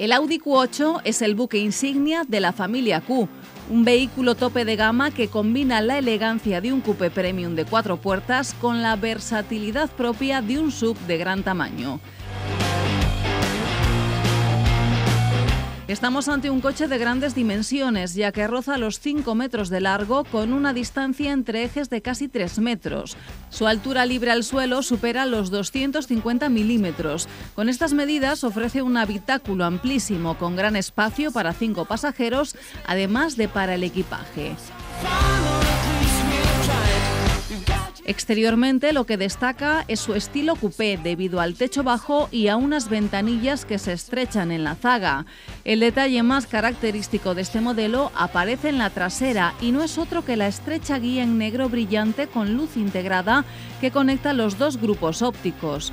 El Audi Q8 es el buque insignia de la familia Q, un vehículo tope de gama que combina la elegancia de un coupé premium de cuatro puertas con la versatilidad propia de un sub de gran tamaño. Estamos ante un coche de grandes dimensiones, ya que roza los 5 metros de largo con una distancia entre ejes de casi 3 metros. Su altura libre al suelo supera los 250 milímetros. Con estas medidas ofrece un habitáculo amplísimo con gran espacio para 5 pasajeros, además de para el equipaje. Exteriormente lo que destaca es su estilo coupé debido al techo bajo y a unas ventanillas que se estrechan en la zaga. El detalle más característico de este modelo aparece en la trasera y no es otro que la estrecha guía en negro brillante con luz integrada que conecta los dos grupos ópticos.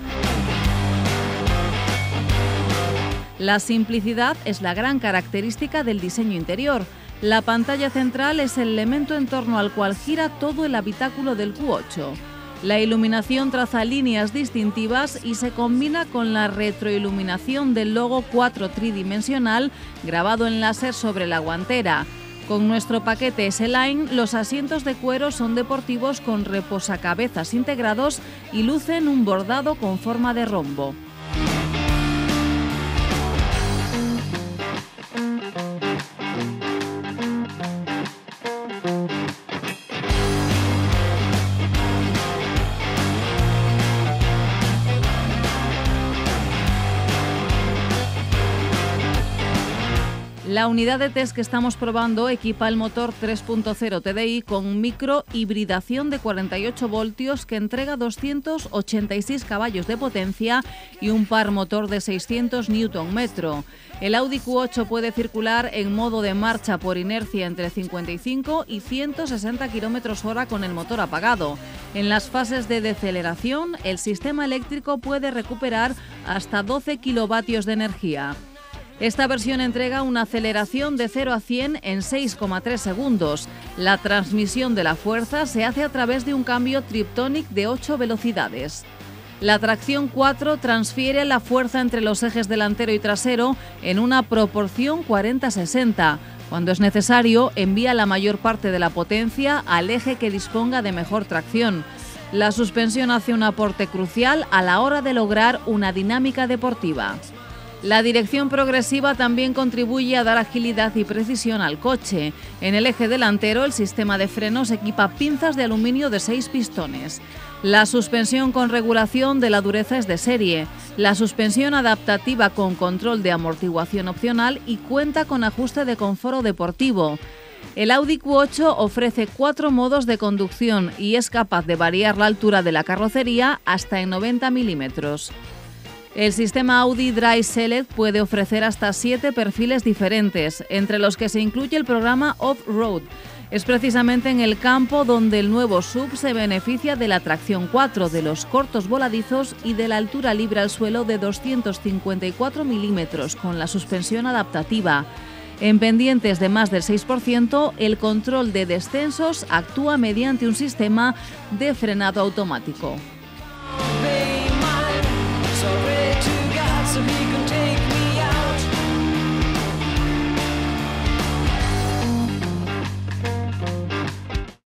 La simplicidad es la gran característica del diseño interior. La pantalla central es el elemento en torno al cual gira todo el habitáculo del Q8. La iluminación traza líneas distintivas y se combina con la retroiluminación del logo 4 tridimensional grabado en láser sobre la guantera. Con nuestro paquete S-Line, los asientos de cuero son deportivos con reposacabezas integrados y lucen un bordado con forma de rombo. La unidad de test que estamos probando equipa el motor 3.0 TDI con microhibridación de 48 voltios que entrega 286 caballos de potencia y un par motor de 600 Nm. El Audi Q8 puede circular en modo de marcha por inercia entre 55 y 160 km hora con el motor apagado. En las fases de deceleración, el sistema eléctrico puede recuperar hasta 12 kilovatios de energía. Esta versión entrega una aceleración de 0 a 100 en 6,3 segundos. La transmisión de la fuerza se hace a través de un cambio Triptonic de 8 velocidades. La tracción 4 transfiere la fuerza entre los ejes delantero y trasero en una proporción 40-60. Cuando es necesario, envía la mayor parte de la potencia al eje que disponga de mejor tracción. La suspensión hace un aporte crucial a la hora de lograr una dinámica deportiva. La dirección progresiva también contribuye a dar agilidad y precisión al coche. En el eje delantero el sistema de frenos equipa pinzas de aluminio de 6 pistones. La suspensión con regulación de la dureza es de serie. La suspensión adaptativa con control de amortiguación opcional y cuenta con ajuste de confort deportivo. El Audi Q8 ofrece cuatro modos de conducción y es capaz de variar la altura de la carrocería hasta en 90 milímetros. El sistema Audi Drive Select puede ofrecer hasta siete perfiles diferentes, entre los que se incluye el programa Off-Road. Es precisamente en el campo donde el nuevo sub se beneficia de la tracción 4, de los cortos voladizos y de la altura libre al suelo de 254 milímetros con la suspensión adaptativa. En pendientes de más del 6%, el control de descensos actúa mediante un sistema de frenado automático.